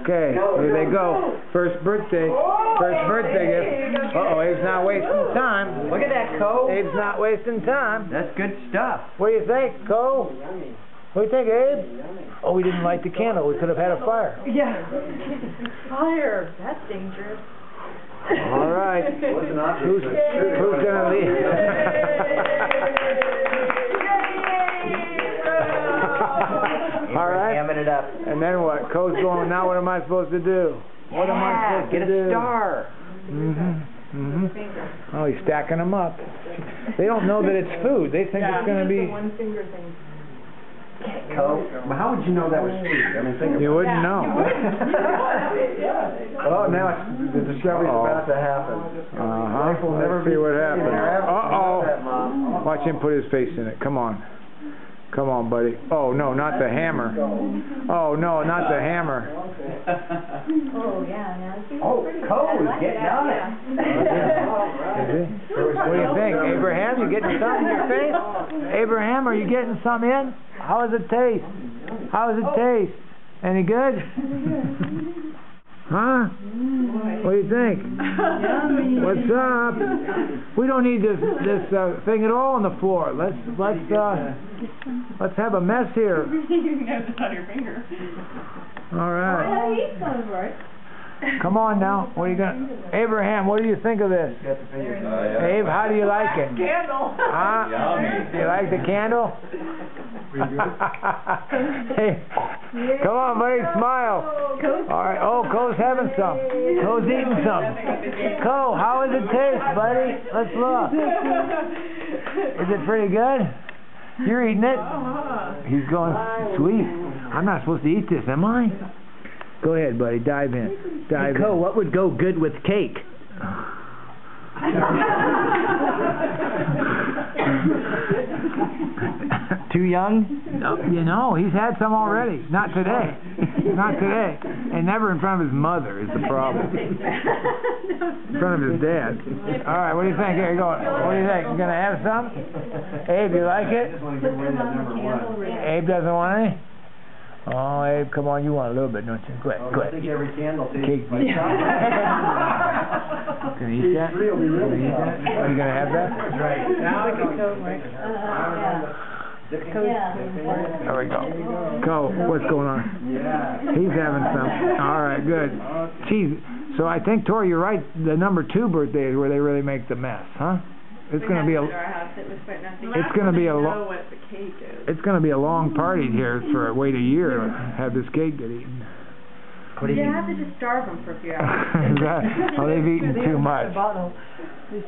Okay, here they go. First birthday. First birthday gift. Uh-oh, Abe's not wasting time. Look at that, Cole. Abe's not wasting time. That's good stuff. What do you think, Cole? What do you think, Abe? Oh, we didn't light the candle. We could have had a fire. Yeah. Fire. That's dangerous. All right. Who's, who's gonna lead? All right. Hamming it up. And then what? Cole's going, now what am I supposed to do? What am I Yeah, supposed get to a star. Mm-hmm. Mm-hmm. Oh, he's stacking them up. They don't know that it's food. They think it's gonna be, One finger thing. Cole. Well, how would you know that was food? I mean, think you wouldn't know. Oh, now it's, the discovery's Uh-oh. about to happen. Uh-huh. Life will never Let's see be what happens. Uh-oh. Watch him put his face in it. Come on. Come on, buddy. Oh, no, not the hammer. Oh, no, not the hammer. Oh, yeah, now see, Oh, pretty good. Cole is getting that, on it. yeah. Is he? What do you think? Abraham, you getting something in your face? Abraham, are you getting some in? How does it taste? How does it oh. taste? Any good? Huh? What do you think? What's up? We don't need this this uh, thing at all on the floor. Let's let's uh let's have a mess here. You can have this on your finger. All right. Yeah, he sounds right. Come on now. What are you gonna Abraham, what do you think of this? Got the fingers. Abe, how do you like it? Candle. Huh? Yummy. You like the candle? hey, come on, buddy, smile. All right. Cole's having some. Cole's eating some. Cole, how does it taste, buddy? Let's look. Is it pretty good? You're eating it? He's going, sweet. I'm not supposed to eat this, am I? Go ahead, buddy. Dive in. Dive Cole, in. what would go good with cake? Too young? No, you know, he's had some already. Not today. Not today. And never in front of his mother is the problem. In front of his dad. All right, what do you think? Here you go. What do you think? You gonna have some? Abe, you like it? Abe doesn't want any? Oh, Abe, come on, you want a little bit, don't you? Go ahead, go I think every candle tastes like Can you eat that? Can you eat that? Are you gonna have that? Right. There we go. Go. What's going on? Yeah. He's having some. All right, good. Geez, so I think Tori, you're right. The number two birthday is where they really make the mess, huh? It's gonna be a, it's gonna be a lo- what the cake is. it's gonna be a long party here for wait a year to have this cake get eaten. What do You you have to just starve them for a few hours. Oh, they've eaten too much. They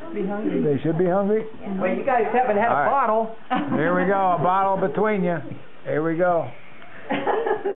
should be hungry. Well, you guys haven't had All a right. bottle. Here we go, a bottle between you. Here we go.